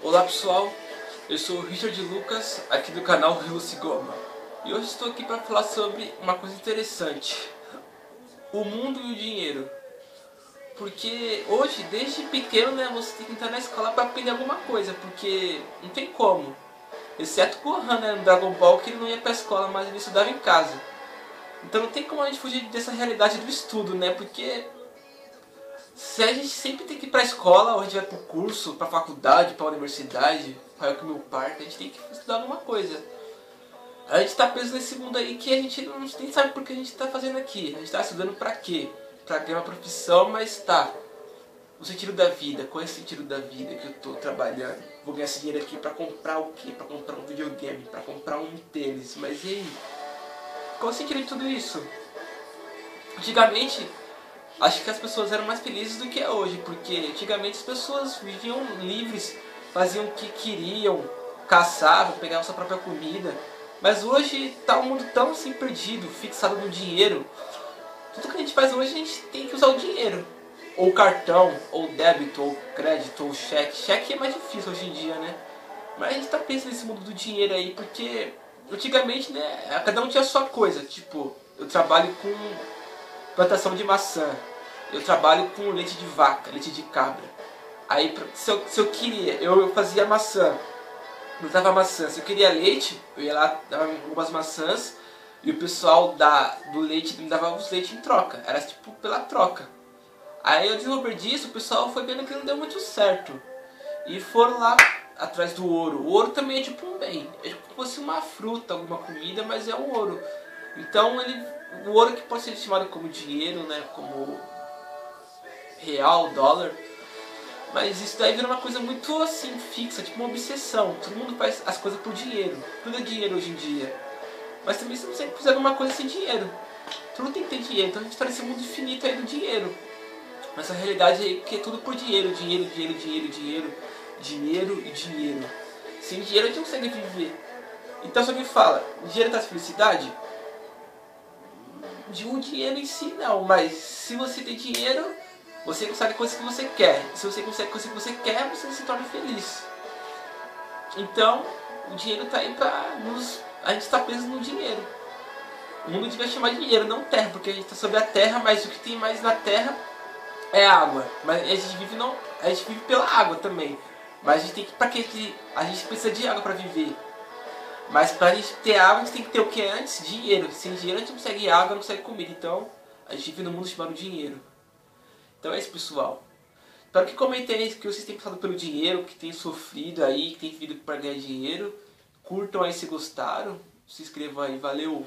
Olá pessoal, eu sou o Richard Lucas, aqui do canal Lucy Goma. E hoje estou aqui para falar sobre uma coisa interessante. O mundo e o dinheiro. Porque hoje, desde pequeno, né, você tem que entrar na escola para aprender alguma coisa, porque não tem como. Exceto o Gohan, né, no Dragon Ball, que ele não ia pra escola, mas ele estudava em casa. Então não tem como a gente fugir dessa realidade do estudo, né, porque se a gente sempre tem que ir pra escola, ou a gente vai pro curso, pra faculdade, pra universidade, para o meu parque, a gente tem que estudar alguma coisa. A gente tá preso nesse mundo aí que a gente não nem sabe por que a gente tá fazendo aqui. A gente tá estudando pra quê? Pra ganhar uma profissão, mas tá. O sentido da vida, qual é o sentido da vida que eu tô trabalhando? Vou ganhar esse dinheiro aqui pra comprar o quê? Pra comprar um videogame, pra comprar um tênis, mas e aí? Qual é o sentido de tudo isso? Antigamente, acho que as pessoas eram mais felizes do que é hoje, porque antigamente as pessoas viviam livres, faziam o que queriam, caçavam, pegavam sua própria comida. Mas hoje o um mundo tão assim perdido, fixado no dinheiro. Tudo que a gente faz hoje a gente tem que usar o dinheiro. Ou cartão, ou débito, ou crédito, ou cheque. Cheque é mais difícil hoje em dia, né? Mas a gente está pensando nesse mundo do dinheiro aí, porque antigamente, né, cada um tinha a sua coisa. Tipo, eu trabalho com plantação de maçã. Eu trabalho com leite de vaca, leite de cabra. Aí, se eu, se eu queria, eu fazia maçã. Não dava maçã. Se eu queria leite, eu ia lá, dava algumas maçãs. E o pessoal da, do leite me dava os leites em troca. Era tipo pela troca. Aí, ao desenvolver disso, o pessoal foi vendo que não deu muito certo. E foram lá atrás do ouro. O ouro também é tipo um bem. É tipo como se fosse uma fruta, alguma comida, mas é o ouro. Então, ele, o ouro que pode ser estimado como dinheiro, né? Como real, dólar. Mas isso daí vira uma coisa muito assim, fixa, tipo uma obsessão. Todo mundo faz as coisas por dinheiro. Tudo é dinheiro hoje em dia. Mas também você não consegue fazer alguma coisa sem dinheiro. Tudo tem que ter dinheiro. Então a gente está nesse mundo infinito aí do dinheiro. Mas a realidade é que é tudo por dinheiro. Dinheiro, dinheiro, dinheiro, dinheiro. Dinheiro e dinheiro. Sem dinheiro a gente não consegue viver. Então se alguém fala, dinheiro traz felicidade? De um dinheiro em si não, mas se você tem dinheiro você consegue coisas que você quer. Se você consegue coisas que você quer, você se torna feliz. Então, o dinheiro está aí para nos. A gente está preso no dinheiro. O mundo devia chamar dinheiro, não terra, porque a gente está sobre a terra, mas o que tem mais na terra é água. Mas a gente vive não, a gente vive pela água também. Mas a gente tem que para que a gente precisa de água para viver. Mas para a gente ter água, a gente tem que ter o que antes? Dinheiro. Sem dinheiro a gente não consegue água, não consegue comida. Então, a gente vive no mundo chamado dinheiro. Então é isso, pessoal. Espero que comentem que vocês têm passado pelo dinheiro, que têm sofrido aí, que têm vivido para ganhar dinheiro. Curtam aí se gostaram. Se inscrevam aí. Valeu!